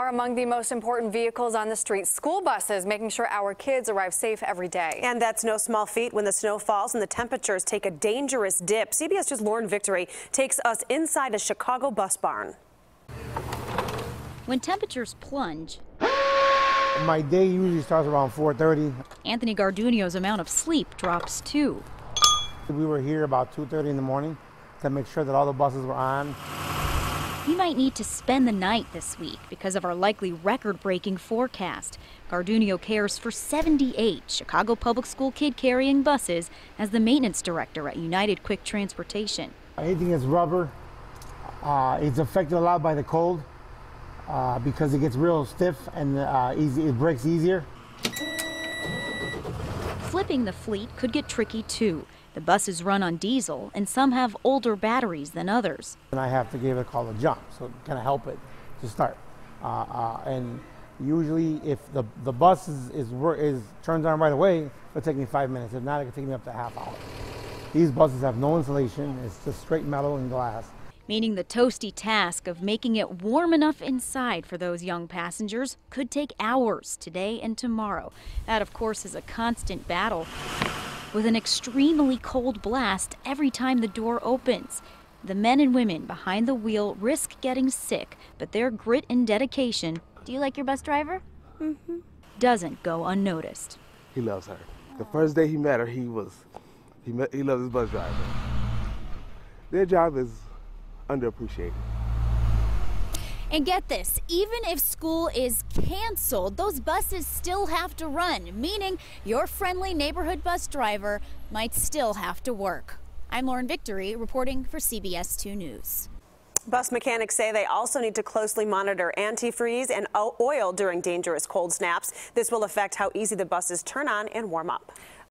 are among the most important vehicles on the street. School buses making sure our kids arrive safe every day. And that's no small feat when the snow falls and the temperatures take a dangerous dip. CBS 2's Lauren Victory takes us inside a Chicago bus barn. When temperatures plunge, my day usually starts around 4:30. Anthony Gardunio's amount of sleep drops too. We were here about 2:30 in the morning to make sure that all the buses were on. We might need to spend the night this week because of our likely record breaking forecast. Gardunio cares for 78 Chicago Public School kid carrying buses as the maintenance director at United Quick Transportation. Anything that's rubber, uh, it's affected a lot by the cold uh, because it gets real stiff and uh, easy, it breaks easier. Flipping the fleet could get tricky too. The buses run on diesel, and some have older batteries than others. And I have to give it a call to jump, so kind of help it to start. Uh, uh, and usually, if the, the bus is, is, is turns on right away, it'll take me five minutes. If not, it can take me up to a half hour. These buses have no insulation, it's just straight metal and glass. Meaning the toasty task of making it warm enough inside for those young passengers could take hours today and tomorrow. That, of course, is a constant battle with an extremely cold blast every time the door opens. The men and women behind the wheel risk getting sick, but their grit and dedication. Do you like your bus driver? Mm-hmm. Doesn't go unnoticed. He loves her. The first day he met her, he was he met, he loves his bus driver. Their job is underappreciated. And get this, even if school is canceled, those buses still have to run, meaning your friendly neighborhood bus driver might still have to work. I'm Lauren Victory reporting for CBS 2 News. Bus mechanics say they also need to closely monitor antifreeze and oil during dangerous cold snaps. This will affect how easy the buses turn on and warm up.